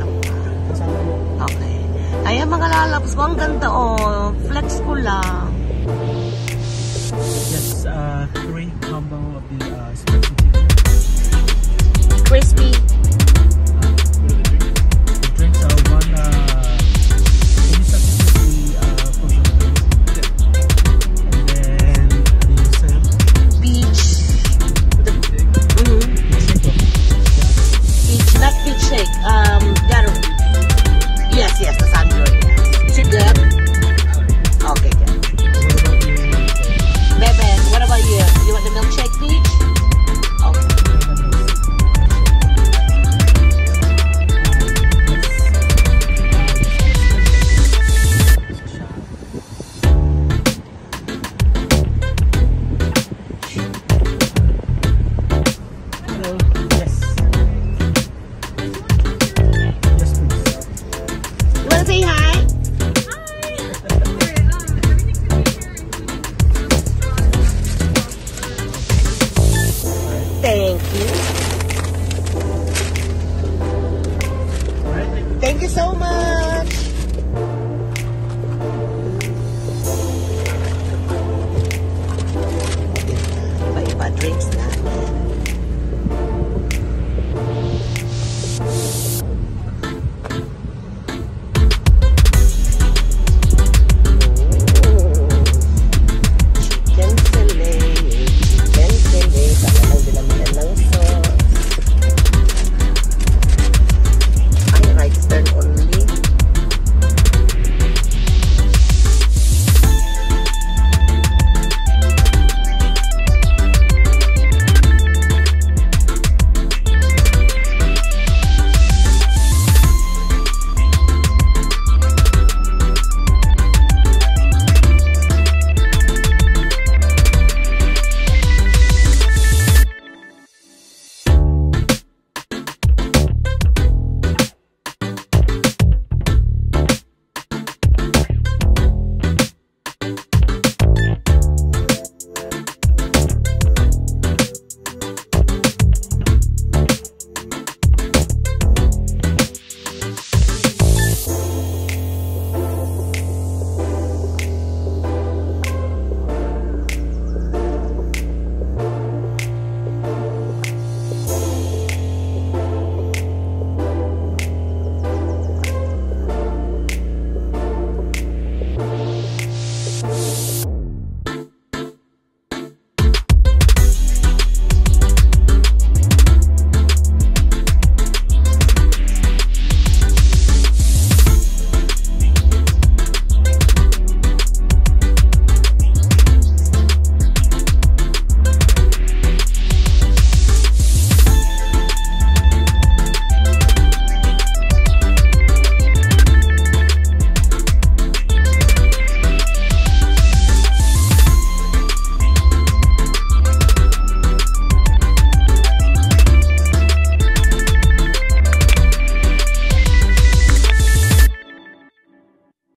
mo. Okay. Ayan mga lalabs ko. Ang ganda oh. Flex ko lang. Yes, uh, three combo of the uh, Um, got a Thank you.